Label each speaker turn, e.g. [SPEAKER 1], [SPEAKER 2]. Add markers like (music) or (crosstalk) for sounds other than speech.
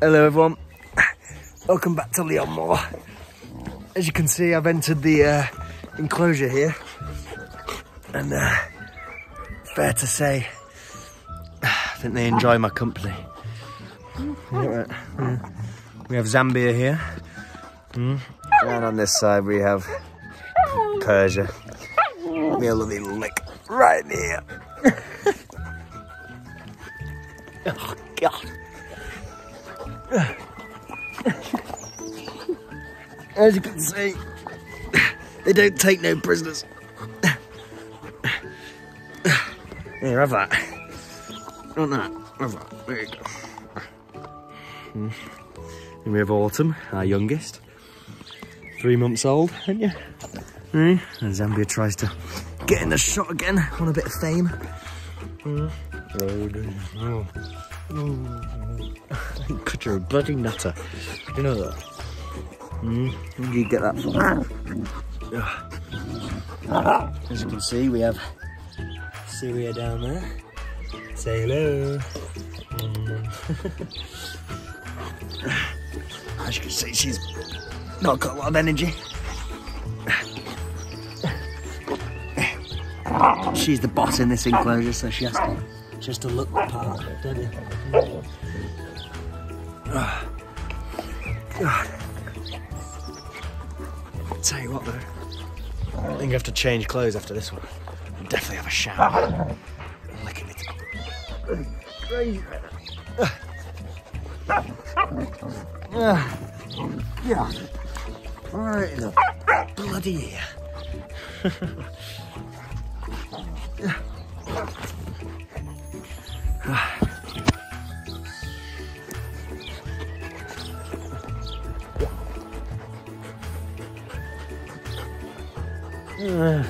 [SPEAKER 1] Hello everyone, (coughs) welcome back to Leonmoor. As you can see I've entered the uh, enclosure here and uh, fair to say (sighs) I think they enjoy my company. Right. Yeah. We have Zambia here mm. and on this side we have Persia. Me a lovely lick right here. (laughs) oh god. As you can see, they don't take no prisoners. Here, have that. Want that? Have that. There you go. And we have Autumn, our youngest. Three months old, aren't you? Hmm. And Zambia tries to get in the shot again. on a bit of fame? Mm. Oh, hmm. You're a bloody nutter. You know that? Mm. You get that from? As you can see, we have Syria down there. Say hello. Mm. (laughs) As you can see, she's not got a lot of energy. She's the boss in this enclosure, so she has to, she has to look the part, don't you? Oh, God. Tell you what though, I think I have to change clothes after this one. I'll definitely have a shower. I'm licking it. Crazy. Yeah. Right in the bloody ear. (laughs) Mm.